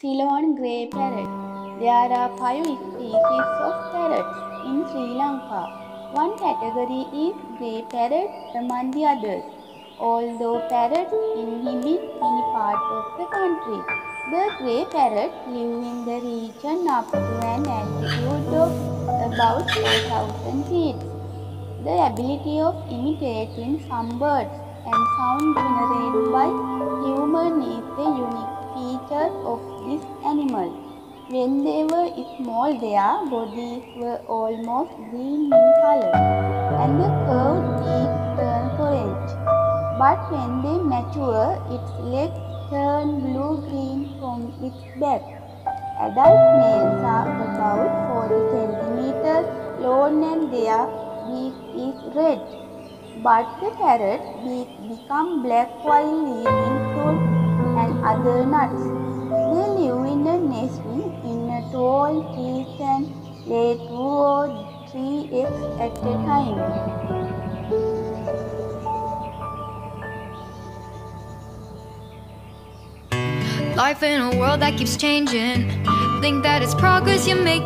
Ceylon grey parrot. There are five species of parrots in Sri Lanka. One category is grey parrot among the others. Although parrots inhabit many parts of the country, the grey parrot live in the region up to an altitude of about 4,000 feet. The ability of imitating some birds and sound generated by human is the unique feature of this animal. When they were small, their bodies were almost green in color, and the curved beak turned orange. But when they mature, its legs turn blue-green from its back. Adult males are about 40 centimeters long and their beak is red. But the parrot beak become black while eating fruit and other nuts. They live in a nesting in a tall trees and lay two or three eggs at a time. Life in a world that keeps changing. Think that it's progress you're making.